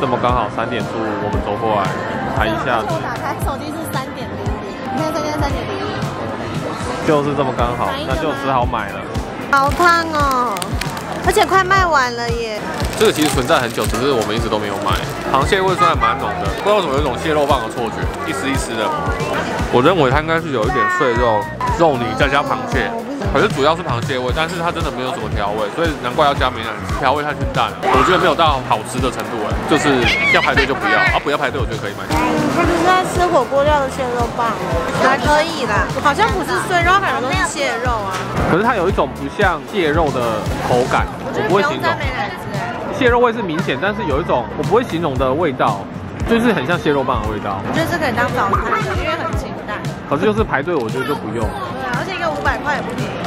这么刚好三点出，我们走过来，才一下子，打开手机是三点零零，你看现在三点零零，就是这么刚好，那就只好买了。好烫哦，而且快卖完了耶。这个其实存在很久，只是我们一直都没有买。螃蟹味虽然蛮浓的，不知道为什么有一种蟹肉棒的错觉，一丝一丝的。我认为它应该是有一点碎肉、肉泥再加螃蟹，可是主要是螃蟹味，但是它真的没有什么调味，所以难怪要加美奶滋，调味太清淡了。我觉得没有到好吃的程度哎，就是要排队就不要，啊不要排队我觉得可以买。他不是在吃火锅料的蟹肉棒，还可以啦，好像不是碎肉，感觉都是蟹肉啊。可是它有一种不像蟹肉的口感，我不会形容。蟹肉味是明显，但是有一种我不会形容的味道，就是很像蟹肉棒的味道。我觉得这可以当早餐的，因为很清淡。可是就是排队，我觉得就不用。百块也不便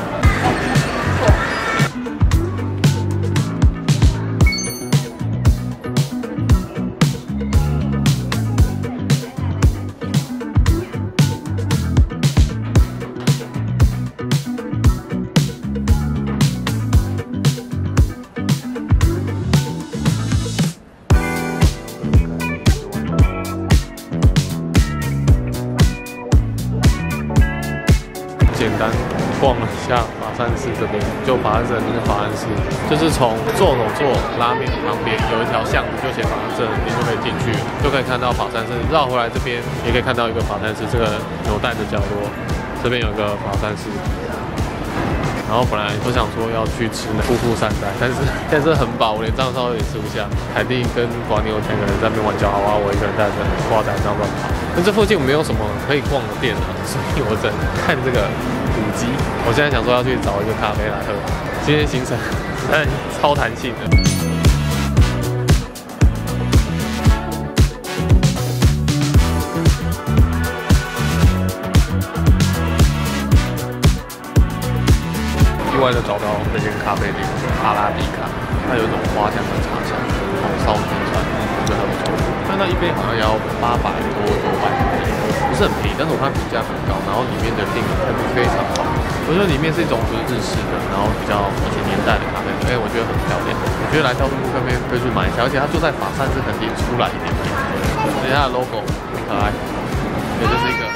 就是从坐走坐拉面旁边有一条巷子，就写法山寺，你就可以进去，就可以看到法山寺。绕回来这边也可以看到一个法山寺，这个纽带的角落，这边有一个法山寺。然后本来都想说要去吃富富三代，但是但是很饱，我连张烧也吃不下。海蒂跟广牛两个人在那边玩脚娃娃，我一个人带着瓜仔这样乱跑。那这附近没有什么可以逛的店啊，所以我只能看这个古迹。我现在想说要去找一个咖啡来喝。今天行程很超弹性的。意外的找到这间咖啡店阿拉比卡，它有一种花香的茶香，红烧冰川，我觉得很不错。但那一杯好像要八百多九百不是很便宜，但是我看评价很高，然后里面的店非常好。我觉得里面是一种就是日式的，然后比较以前年代的咖啡，哎，我觉得很漂亮。我觉得来到这边可以去买一下，而且它就在法善是肯定出来一点点，而且它的 logo 很可爱，也就是一个。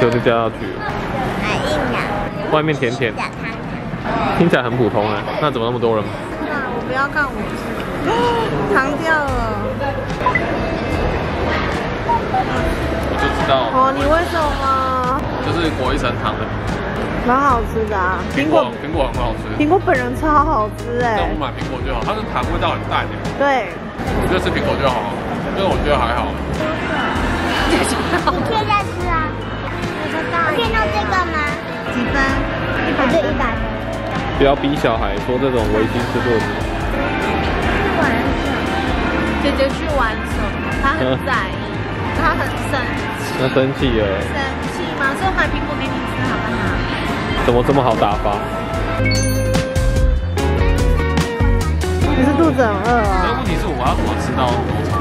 就是掉下去，很硬啊！外面甜甜，听起来很普通哎，那怎么那么多人？那我不要看我，糖掉了。我就知道。哦，你为什么？就是裹一层糖的。蛮好吃的啊，苹果苹果很好吃，苹果本人超好吃哎。那我买苹果就好，它的糖味道很淡的。对。我觉得吃苹果就好，因为我觉得还好。你贴下吃啊。可以弄这个吗？几分？一百对一百。不要逼小孩说这种违心之论。玩什么？姐姐去玩什么？她很在意，她很生生气了。生气吗？说买苹果给你吃好不好？怎么这么好打发？你是肚子很饿啊？那问题是我要怎么吃到多少？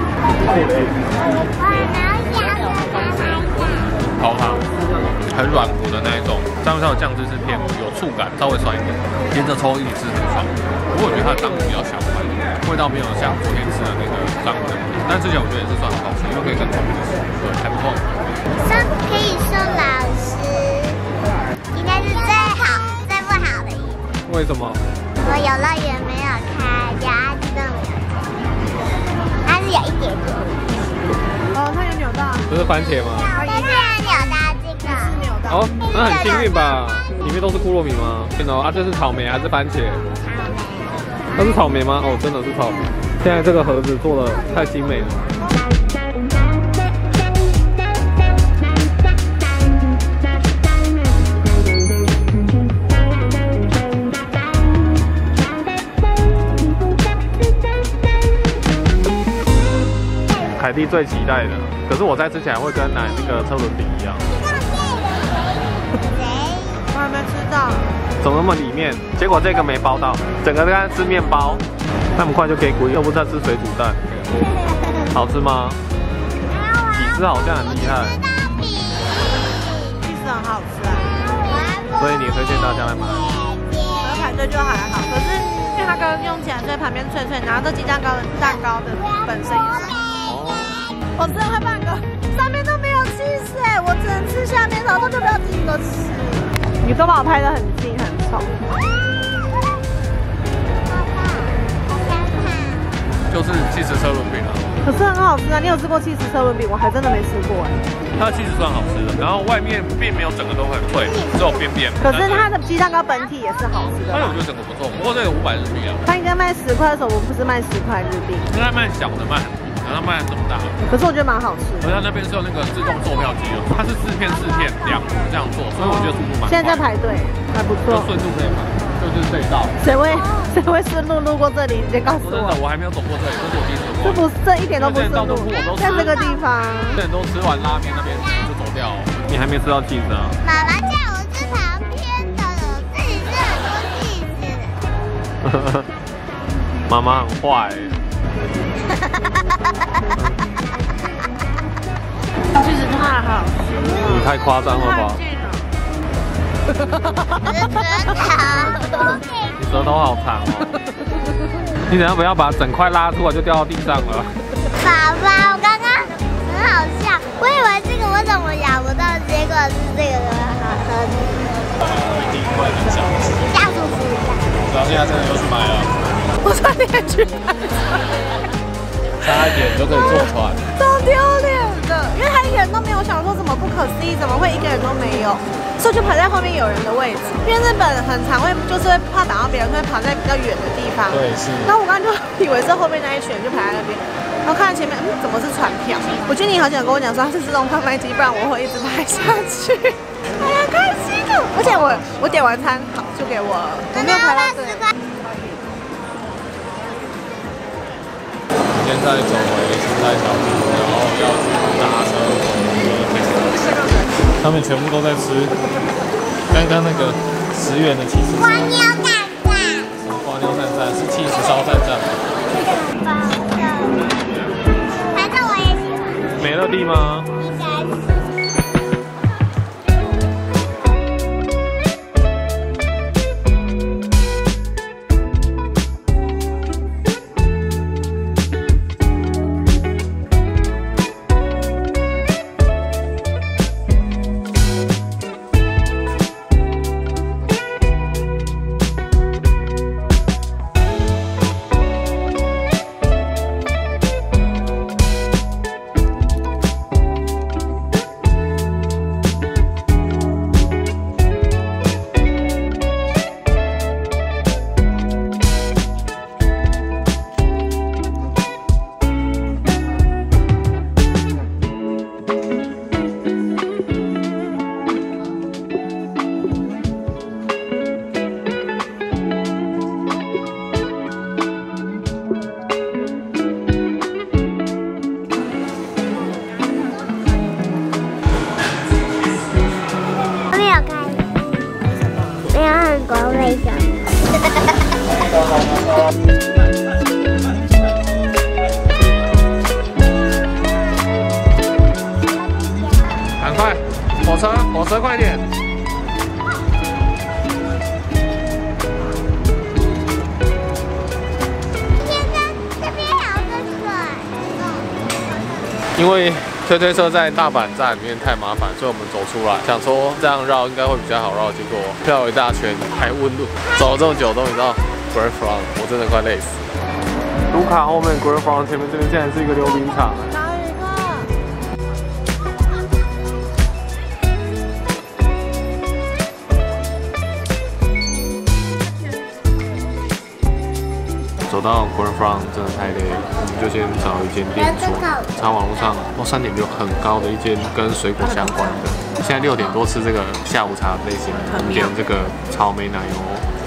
好糖。很软骨的那一种，上面上的酱汁是偏有触感，稍微酸一点，连着抽一起吃很爽。不过我觉得它的章鱼比较小块，味道没有像昨天吃的那个章鱼的，但之前我觉得也是算很好吃，因为可以跟同事吃，对，还不错。说可以说老师，应该是最好最不好的一为什么？我游乐园没有开，鸭子都没有开，它是有一点点。哦，它有扭到。不是番茄吗？对，它有扭到。哦，那很幸运吧？里面都是库洛米吗？真的啊，这是草莓还是番茄？草莓那是草莓吗？哦，真的是草莓。现在这个盒子做的太精美了。凯蒂最期待的，可是我在之前会跟奶那个车轮饼一样。我还没吃到，怎么那么里面？结果这个没包到，整个在吃面包，那么快就可以滚，又不是在吃水煮蛋，好吃吗？起司好像很厉害，起司很好吃啊。所以你推荐大家来买。要排队就还好，可是因为它刚刚用起来，所以旁边脆脆，然后这鸡蛋糕的蛋糕的本身也是。哦，我吃了快半个，上面都没有气势哎，我只能吃下面，然后就不要自己都吃。你都把我拍得很近很丑。就是气势车轮饼啊，可是很好吃啊！你有吃过气势车轮饼？我还真的没吃过哎。它的气势算好吃的，然后外面并没有整个都很脆，只有边边。可是它的鸡蛋糕本体也是好吃的。但是我觉得整个不错，不过这个五百日币啊。它应该卖十块的时候，我们不是卖十块日币。应该卖小的卖，然后卖这么大。可是我觉得蛮好吃。而且那边是有那个自动售票机哦，它是四片四片两这样做，所以我觉得速度蛮。现在在排队，还不错。顺路可以买，就是这一道。谁会谁会顺路路过这里？你先告诉我。真的，我还没有走过这里，这是我第一次。这不，这一点都不顺路。在这个地方。现在都吃完拉面那边就走掉，你还没吃到气子啊？妈妈叫我吃旁边的，我自己吃很多气子。妈妈很坏。气子太好吃了。你太夸张了吧？你舌头好长哦。你等下不要把整块拉出来就掉到地上了。爸爸，我刚刚很好笑，我以为这个我怎么咬不到，结果是这个好喝的。吓死我了！然后现在真的又去买了。我差点去买。差一点就可以坐船。超丢脸的，因为他一个人都没有，想说怎么不可思议，怎么会一个人都没有？所以就排在后面有人的位置。因为日本很常会就是会怕打到别人，会排在比较远的地方。对，是。然后我刚刚就 以为是后面那一群就排在那边，然后看前面，嗯，怎么是船票？我记得你好想跟我讲说它是自动贩卖机，不然我会一直拍下去。哎呀，开心的！而且我我点完餐好就给我，我没有排到队。现在走回生态小路，然后要去搭车他们全部都在吃刚刚那个十元的起司。蜗牛蛋蛋。什么蜗牛蛋蛋？是起司烧蛋蛋。反正我也喜欢。美乐蒂吗？推推车在大阪站里面太麻烦，所以我们走出来，想说这样绕应该会比较好绕，结果绕了一大圈还问路，走了这么久，终于到 Great Front，我真的快累死了。卢卡后面 Great Front 前面这边竟然是一个溜冰场。走到 Grand Front 真的太累了，我们就先找一间店坐。查网络上，哦，三点六很高的一间跟水果相关的。现在六点多吃这个下午茶类型，我们点这个草莓奶油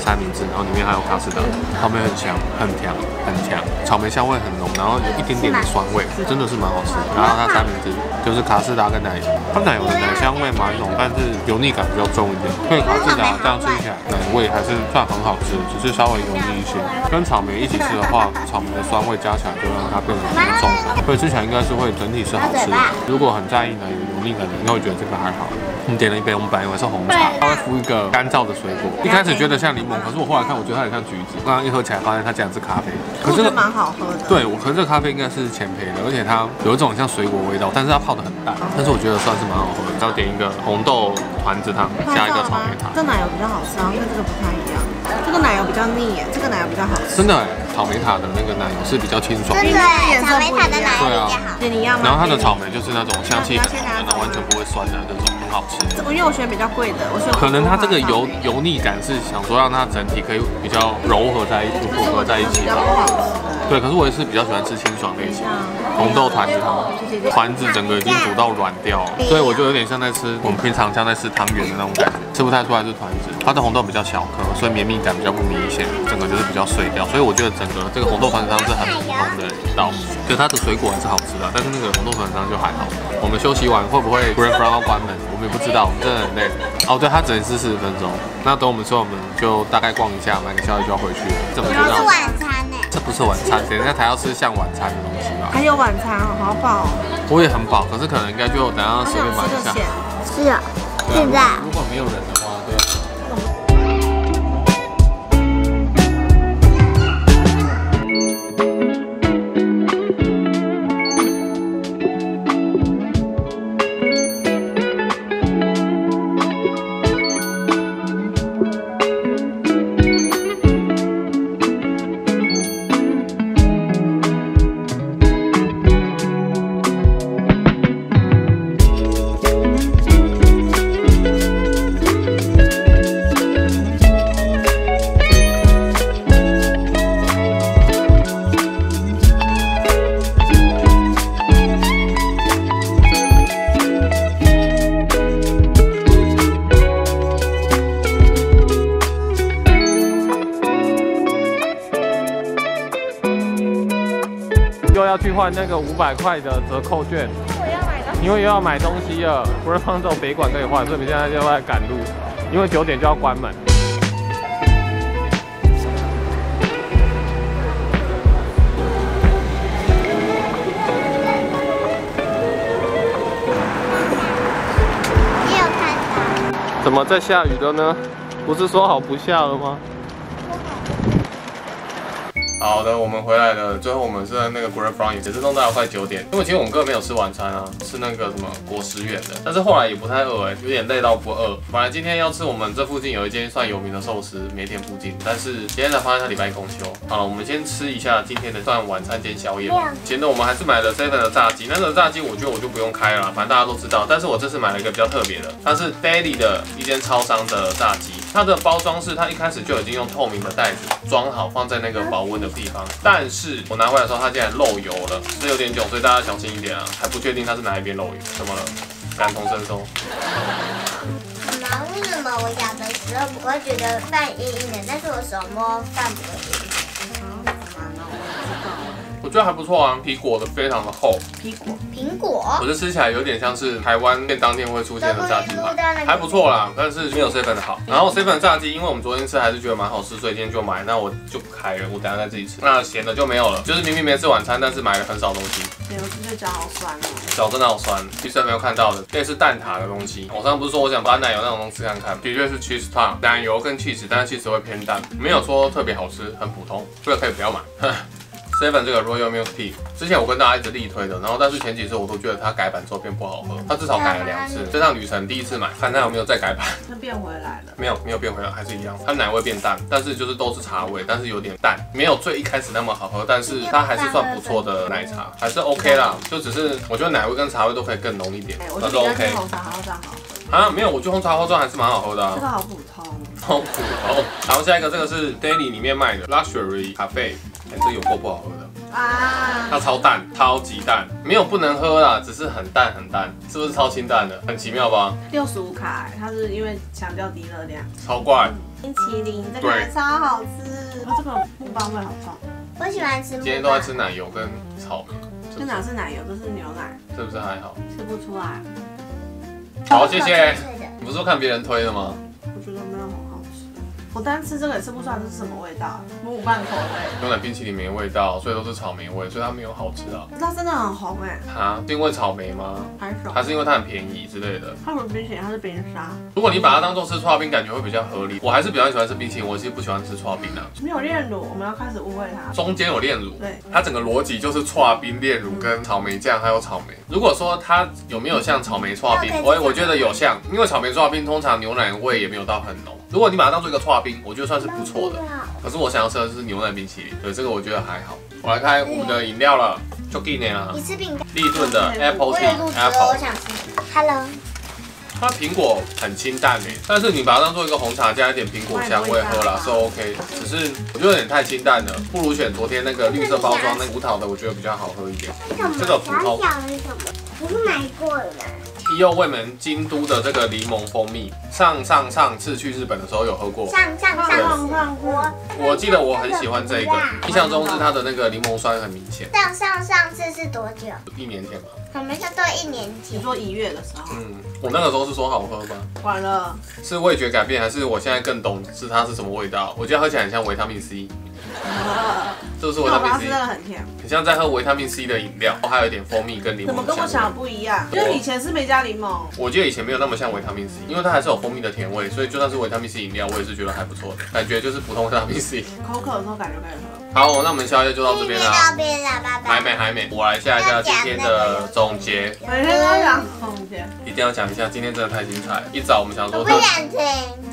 三明治，然后里面还有卡士达，草莓很香，很甜，很强，草莓香味很浓，然后有一点点的酸味，真的是蛮好吃的。然后它三明治就是卡士达跟奶油，它奶油的奶香味蛮浓，但是油腻感比较重一点。所以卡士达这样吃起来，奶味还是算很好吃，只是稍微油腻一些。跟草莓一起吃的话，草莓的酸味加起来就让它变得比较重，所以吃起来应该是会整体是好吃的。如果很在意奶油油腻感的，应该会觉得这个还好。我们点了一杯，我们本来以为是红茶，它会附一个干燥的水果。一开始觉得像柠檬，可是我后来看，我觉得它很像橘子。刚刚一喝起来，发现它竟然是咖啡。可是蛮好喝的。对，我可是这个咖啡应该是浅焙的，而且它有一种像水果味道，但是它泡的很淡。但是我觉得算是蛮好喝的。要点一个红豆团子汤，加一个草莓塔。这奶油比较好吃，然后跟这个不太一样。这个奶油比较腻耶，这个奶油比较好吃。真的哎，草莓塔的那个奶油是比较清爽。真的，草莓塔的奶油比较好。对，你要吗？然后它的草莓就是那种香气很浓，然后完全不会酸的那种，很好吃。我因为我选比较贵的，我选。可能它这个油油腻感是想说让它整体可以比较柔和在一起，混合在一起。对，可是我也是比较喜欢吃清爽类型，红豆团子汤，团子整个已经煮到软掉，所以我就有点像在吃我们平常像在吃汤圆的那种感觉，吃不太出来是团子。它的红豆比较小颗，所以绵密感比较不明显，整个就是比较碎掉。所以我觉得整个这个红豆团子汤是很普通的一道，就它的水果还是好吃的，但是那个红豆团子汤就还好。我们休息完会不会 r o n 要关门？我们也不知道，我们真的很累。哦，对，它只能吃四十分钟。那等我们说，我们就大概逛一下，买个宵夜就要回去。怎么知道？是晚餐呢？这不是晚餐，等一下才要吃像晚餐的东西吧？还有晚餐，好饱。我也很饱，可是可能应该就等下随便买一下。是啊，现在。如果没有人去换那个五百块的折扣券，因为又要买东西了。不是放这种北馆可以换，所以我们现在就在赶路，因为九点就要关门。没有看到？怎么在下雨的呢？不是说好不下了吗？好的，我们回来了。最后我们是在那个 Grand Front，也是弄到快九点。因为其实我们根本没有吃晚餐啊，吃那个什么果实园的。但是后来也不太饿哎，有点累到不饿。本来今天要吃我们这附近有一间算有名的寿司，梅田附近。但是今天才发现它礼拜一公休。好了，我们先吃一下今天的算晚餐兼宵夜。前的我们还是买了 Seven 的炸鸡，那个炸鸡我觉得我就不用开了，反正大家都知道。但是我这次买了一个比较特别的，它是 Daily 的一间超商的炸鸡。它的包装是它一开始就已经用透明的袋子装好，放在那个保温的地方。但是我拿回来的时候，它竟然漏油了，这有点囧，所以大家小心一点啊！还不确定它是哪一边漏油，怎么了？感同身受。妈妈，为什么我咬的时候不会觉得饭硬硬的，但是我手摸饭不会硬？我觉得还不错啊，皮裹的非常的厚。皮果，苹果，我觉得吃起来有点像是台湾便当店会出现的炸鸡排，还不错啦，但是没有 seven 的好。然后 seven 炸鸡，因为我们昨天吃还是觉得蛮好吃，所以今天就买。那我就不开了，我等下再自己吃。那咸的就没有了，就是明明没吃晚餐，但是买了很少东西。对，我觉得脚好酸哦，脚真的好酸。其实没有看到的，类似蛋挞的东西。我刚刚不是说我想把奶油那种东西看看，的确是 cheese t o p 奶油跟 cheese，但是 cheese 会偏淡，没有说特别好吃，很普通，这个可以不要买。Seven 这个 Royal Milk Tea，之前我跟大家一直力推的，然后但是前几次我都觉得它改版之后变不好喝，它至少改了两次。这趟旅程第一次买，看它有没有再改版。它变回来了？没有，没有变回来，还是一样。它奶味变淡，但是就是都是茶味，但是有点淡，没有最一开始那么好喝，但是它还是算不错的奶茶，还是 OK 啦。就只是我觉得奶味跟茶味都可以更浓一点，那就 OK。红茶好喝。啊，没有，我觉得红茶花砖还是蛮好喝的。这个好普通。好普通。然后下一个这个是 Daily 里面卖的 Luxury 咖啡，哎，这有够不好喝的。啊，它超淡，超级淡，没有不能喝啦，只是很淡很淡，是不是超清淡的？很奇妙吧？六十五卡，它是因为强调低热量。超怪。冰淇淋这个超好吃，它这个木棒味好重。我喜欢吃。今天都在吃奶油跟草莓。这哪是奶油？这是牛奶。是不是还好？吃不出来。好，谢谢。你不是说看别人推的吗？我单吃这个也吃不出来这是什么味道，木棒口味。牛奶冰淇淋没味道，所以都是草莓味，所以它没有好吃啊。它真的很红哎，啊，是因为草莓吗？还是还是因为它很便宜之类的？它不是冰淇淋，它是冰沙，如果你把它当做吃刨冰，感觉会比较合理。我还是比较喜欢吃冰淇淋，我其实不喜欢吃刨冰啊。没有炼乳，我们要开始误会它。中间有炼乳，对，它整个逻辑就是刨冰、炼乳跟草莓酱还有草莓。如果说它有没有像草莓刨冰，我我觉得有像，因为草莓刨冰通常牛奶味也没有到很浓。如果你把它当做一个刨冰，我觉得算是不错的。可是我想要吃的是牛奶冰淇淋，对这个我觉得还好。我来开我们的饮料了 o g i n 啊你，吃饼干，立顿的 Apple Tea Apple，我想吃。Hello，它苹果很清淡诶，但是你把它当做一个红茶加一点苹果香味喝啦是 OK，只是我觉得有点太清淡了，不如选昨天那个绿色包装那个葡萄的，我觉得比较好喝一点。这个葡萄小小的是什么？不是买过了吗？提柚味门京都的这个柠檬蜂蜜，上上上次去日本的时候有喝过，上上上上上我记得我很喜欢这个，印象中是它的那个柠檬酸很明显，上上上次是多久？一年前吧。我们差不多一年前你。说一月的时候，嗯，我那个时候是说好喝吗？完了，是味觉改变，还是我现在更懂是它是什么味道？我觉得喝起来很像维他命 C，这是维他命 C，那个很甜，很像在喝维他命 C 的饮料，还有一点蜂蜜跟柠檬怎么跟我想的。不一样？因为以前是没加柠檬，我记得以前没有那么像维他命 C，因为它还是有蜂蜜的甜味，所以就算是维他命 C 饮料，我也是觉得还不错的，感觉就是普通维他命 C。口渴的时候感觉可以喝。好，那我们宵夜就到这边啦。到边了，拜拜。还没还没，我来下一下今天的总结，每天都讲总结，一定要讲一下，今天真的太精彩。一早我们想说特，不想听。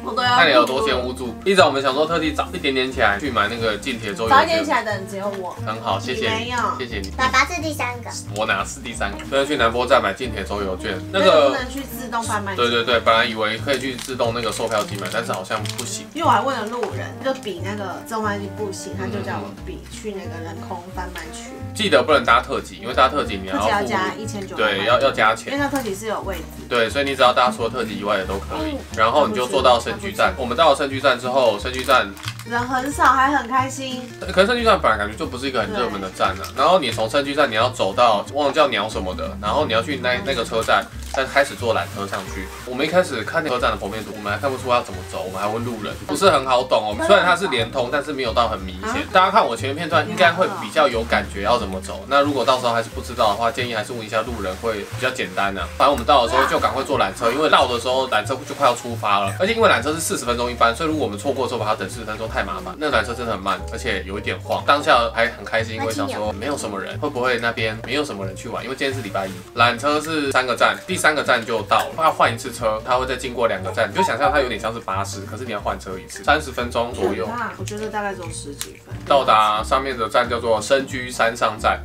我都要看你有多羡慕住。一早我们想说特地早一点点起来去买那个近铁周游券，早一点起来的人只有我，很好，谢谢没有，谢谢你。爸爸是第三个。我哪是第三个，不能去南波站买近铁周游券，那那个不。能去自动贩卖机。对对对，本来以为可以去自动那个售票机买，但是好像不行。因为我还问了路人，就比那个自动贩卖机不行，他就叫我比去那个人空贩卖区，记得不能搭特急，因为搭特急你要要，加一千九。对，要要加钱因为钱。它特急是有位置。对，所以你只要搭除了特急以外的都可以嗯。然后你就坐到深居站，我们到了深居站之后，深居站人很少，还很开心。可是深居站本来感觉就不是一个很热门的站啊，然后你从深居站你要走到忘了叫鸟什么的，然后你要去那那个车站，再开始坐缆车上去。我们一开始看那个车站的剖面图，我们还看不出要怎么走，我们还问路人，不是很好懂哦。虽然它是连通，但是没有到很明显。大家看我前面片段应该会比较有感觉要怎么走。那如果到时候还是不知道的话，建议还是问一下路人会比较简单啊。反正我们到的时候就赶快坐缆车，因为到的时候缆车就快要出发了，而且因为缆车是四十分钟一班，所以如果我们错过之后把它等四十分钟太麻烦。那缆车真的很慢，而且有一点晃。当下还很开心，因为想说没有什么人，会不会那边没有什么人去玩？因为今天是礼拜一，缆车是三个站，第三个站就到了，要换一次车，他会再经过两个站，你就想象它有点像是巴士，可是你要换车一次，三十分钟左右。那我觉得大概只有十几分。到达上面的站叫做深居山上站，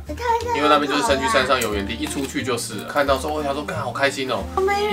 因为那边就是深居山上游园地，一出去就是了看到说，我想说，看好开心哦、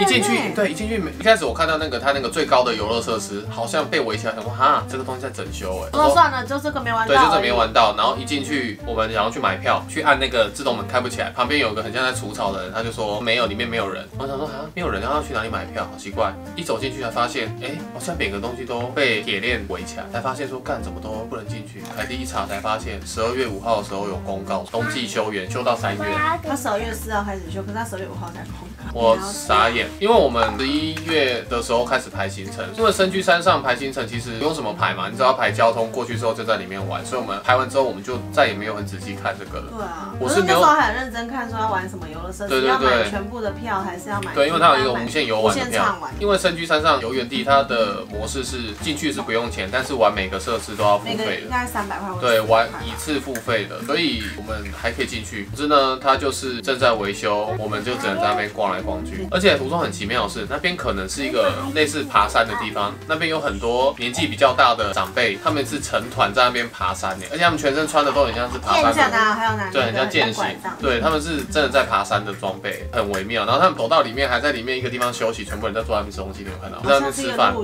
一进去，欸，对，一进去，一开始我看到那个他那个最高的游乐设施，好像被围起来，想说哈，这个东西在整修哎、我说算了，就这个没玩到。对，就这没。玩到，然后一进去，我们想要去买票，去按那个自动门开不起来，旁边有个很像在除草的人，他就说没有，里面没有人。我想说啊，没有人，然后要去哪里买票？好奇怪。一走进去才发现，哎，好像每个东西都被铁链围起来，才发现说干怎么都不能进去。凯蒂一查才发现，十二月五号的时候有公告，冬季休园，休到三月。他十二月四号开始休，可是他十二月五号才空。我傻眼，因为我们十一月的时候开始排行程，因为深居山上排行程其实不用什么排嘛，你只要排交通过去之后就在里面玩，所以我们排完之后我们就再也没有很仔细看这个了。对啊，我是没有很认真看说要玩什么游乐设施，对对要买对全部的票还是要买？对，因为它有一个无限游玩的票因为深居山上游园地它的模式是进去是不用钱，但是玩每个设施都要付费的。应该三百块对，玩一次付费的，所以我们还可以进去。可是呢，它就是正在维修，我们就只能在那边逛来逛去。而且途中很奇妙的是，那边可能是一个类似爬山的地方，那边有很多年纪比较大的长辈，他们是成团在那边爬山的，而且他们全身穿的都很像是爬山的。啊，还有男对，很像健行对，他们是真的在爬山的装备，很微妙。然后他们走到里面，还在里面一个地方休息，全部人在坐在那边吃东西，你有看到？在那边吃饭，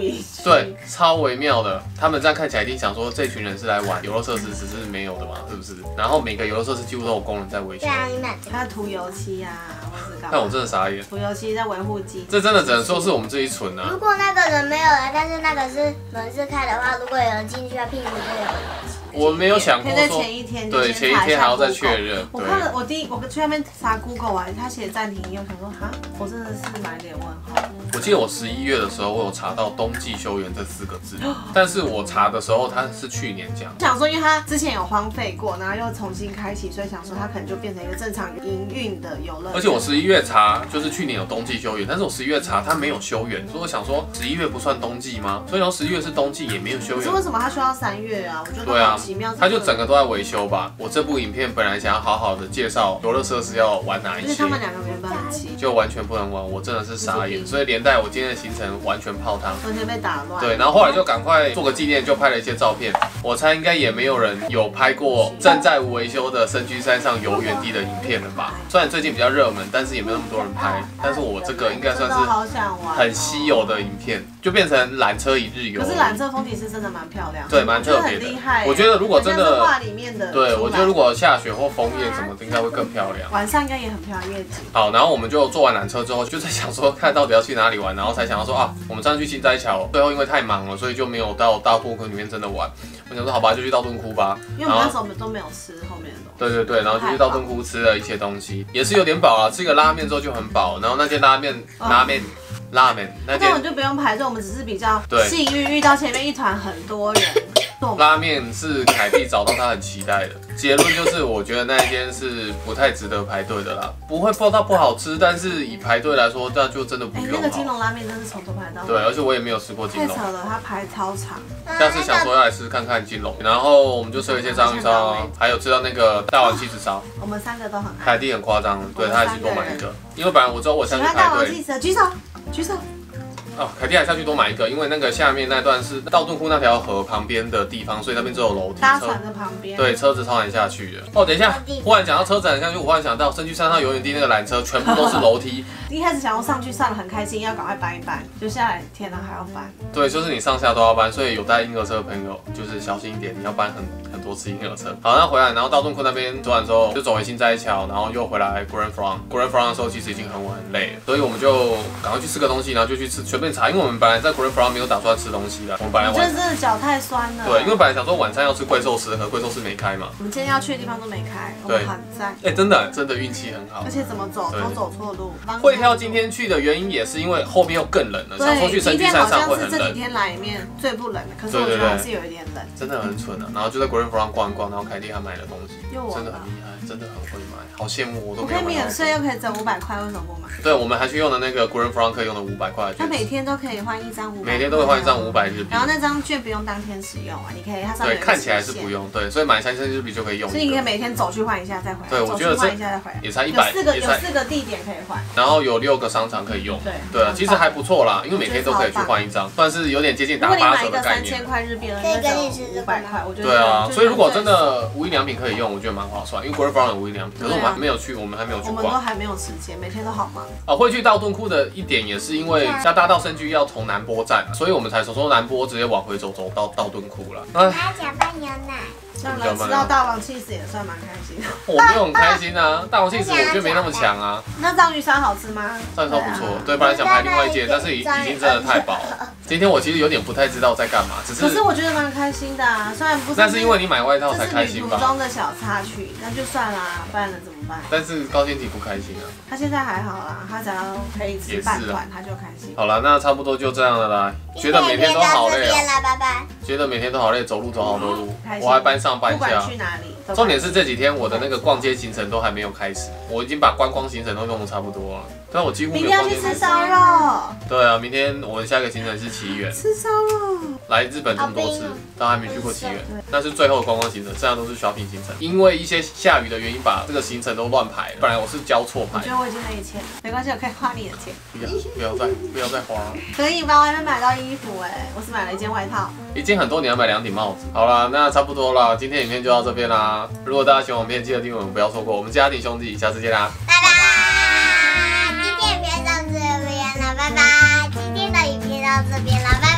对，，超微妙的。他们这样看起来一定想说，这群人是来玩游乐设施，只是没有的嘛，是不是？然后每个游乐设施几乎都有工人在维修对，啊，你买还有涂油漆啊，或是干嘛？但我真的傻眼，涂油漆在维护机，这真的只能说是我们自己蠢啊如。果那个人没有来，但是那个是门是开的话，如果有人进去，他屁股就有油漆。我没有想过在说前一天对前一天还要再确认我看了，我第一我去那边查 Google 啊，他写暂停营业，我想说哈，我真的是满脸问号。我记得我十一月的时候，我有查到冬季休园这四个字，但是我查的时候他是去年讲。想说，因为他之前有荒废过，然后又重新开启，所以想说他可能就变成一个正常营运的游乐园。而且我十一月查，就是去年有冬季休园，但是我十一月查他没有休园，所以我想说十一月不算冬季吗？所以然后十一月是冬季，也没有休园可是。为什么他需要三月啊？我觉得对啊好奇妙。它就整个都在维修吧。我这部影片本来想要好好的介绍游乐设施要玩哪一些就完全不能玩，我真的是傻眼。所以连带我今天的行程完全泡汤。完全被打乱。对，然后后来就赶快做个纪念，就拍了一些照片。我猜应该也没有人有拍过正在维修的深居山上游园地的影片了吧？虽然最近比较热门，但是也没有那么多人拍。但是我这个应该算是很稀有的影片，就变成缆车一日游可。是缆车风景是真的蛮漂亮，对蛮特别的厉害。我觉得如果真的很像是画里面的，对，我觉得如果下雪或枫叶什么的，应该会更漂亮。晚上应该也很漂亮夜景。好，然后我们就坐完缆车之后，就在想说，看到底要去哪里玩，然后才想到说啊，我们上次去新斋桥，最后因为太忙了，所以就没有到大瀑布里面真的玩。我想说，好吧，就去道顿窟吧。因为我们那时候我们都没有吃后面的东西。对对对，然后就去道顿窟吃了一些东西，也是有点饱啊，吃个拉面之后就很饱。然后那间拉面，哦拉面，拉面那间根本就不用排队，我们只是比较对幸运遇到前面一团很多人。拉面是凯蒂找到他很期待的。结论就是，我觉得那一间是不太值得排队的啦，不会报到不好吃，但是以排队来说，那就真的不哎，那用个金好。龙拉面真是从头排到尾。对，而且我也没有吃过金龙太扯。了，它排超长。下次想说要来试试看看金龙，然后我们就吃了一些章鱼烧啊，还有吃到那个大王气质烧。我们三个都很爱。凯蒂很夸张，对他还是多买一个，因为本来我知道我下去排队举手，举手。哦，凯蒂还下去多买一个，因为那个下面那段是道顿窟那条河旁边的地方，所以那边只有楼梯车。搭船的旁边。对，车子超难下去的。哦，等一下，忽然讲到车子难下去，我忽然想到深居山上游园地那个缆车全部都是楼梯，一开始想要上去上的很开心，要赶快搬一搬，就下来天哪还要搬。对，就是你上下都要搬，所以有带婴儿车的朋友就是小心一点，你要搬很很多次婴儿车。好，那回来，然后到洞窟那边做完之后，就走回新斋桥，然后又回来 Grand Front。Grand Front 的时候其实已经很晚很累了，所以我们就赶快去吃个东西，然后就去吃随便查，因为我们本来在 Grand Front 没有打算吃东西的，我们本来我觉得晚真的脚太酸了。对，因为本来想说晚餐要吃贵寿司，可贵寿司没开嘛。我们今天要去的地方都没开，我对们很赞。哎、真的真的运气很好而。且怎么走都走错路。会挑今天去的原因也是因为后面又更冷了，想说对，去神山上会很像是这几，天来里面最不冷的，可是我觉得还是有一点冷。真的很蠢啊。然后就在 Grand Front 逛一逛，然后凯蒂还买了东西，真的很厉害，真的很会买，好羡慕我都我可以没有买到免税又可以挣五百块，为什么不买？对，我们还去用的那个可以用的五百块的他每天都可以换一张五百，每天都会换一张五。百日币然。后那张券不用当天使用啊，你可以它上面对，看起来是不，用，对，所以买三千日币就可以用所以你可以，每天走去换一下再回来，对我觉得这换一下再回来，也才一百，有四个，有四个地点可以换，然后有六个商场可以用。对对啊，其实还不错啦，因为每天都可以去换一张，算是有点接近如果你打八买一个三折的概念千。块日币的，可以跟你五百块，我觉得对啊，所以如果真的无印良品可以用，我觉得蛮划算，因为 Grand Front 有无印良品，可是我们还没有去，我们还没有去我们都逛。还没有时间，每天都好忙。啊，会去道顿库的一点也是因为加大道深居要从南波站，所以我们才从从南波直接往回走，走到道顿库了。哎，我要搅拌牛奶。让人吃到大王气死也算蛮开心的。我没有很开心啊，大王气死我觉得没那么强啊，那章鱼烧好吃吗？章鱼烧不错。对本来想拍另外一件，但是已已经真的太饱了。今天我其实有点不太知道在干嘛，只是可是我觉得蛮开心的啊，虽然不是，那是因为你买外套才这是旅途开心吧？中的小插曲，那就算啦，不然能怎么办？但是高天体不开心啊。他现在还好啦，他只要可以吃饭团，他就开心。好了，那差不多就这样了啦。觉得每天都好累哦，今天就到这边了，拜拜。觉得每天都好累，走路走好多路我还搬上搬下不管。去哪里，重点是这几天我的那个逛街行程都还没有开始，我已经把观光行程都弄得差不多了，但我几乎没明天要去。吃烧肉，对啊，明天我们下一个行程是奇缘，吃烧肉。来日本这么多次好冰哦，都还没去过奇缘，那是最后的观光行程，剩下都是 shopping 行程。因为一些下雨的原因，把这个行程都乱排了。本来我是交错排我觉，得我已经没钱了，没关系，我可以花你的钱。不要不要再不要再花了。可以吧？我还没买到衣服哎，我是买了一件外套。已经很多，年要买两顶帽子。好啦，那差不多啦，今天影片就到这边啦。如果大家喜欢我们片，记得订阅我们，不要错过我们家庭兄弟，下次见啦。拜拜。到这边了，拜。